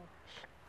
much.